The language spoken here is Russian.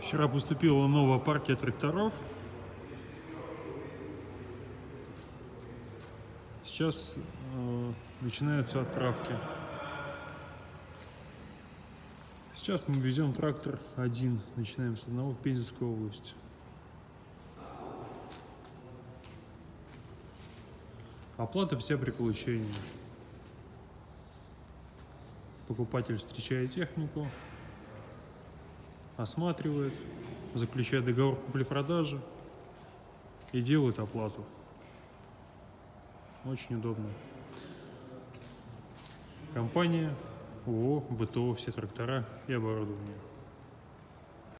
Вчера поступила новая партия тракторов. Сейчас э, начинаются отправки. Сейчас мы везем трактор один, начинаем с одного в Пензенскую область. Оплата вся при получении. Покупатель встречает технику, осматривает, заключает договор купли-продажи и делает оплату. Очень удобно. Компания ООО ВТО «Все трактора и оборудование».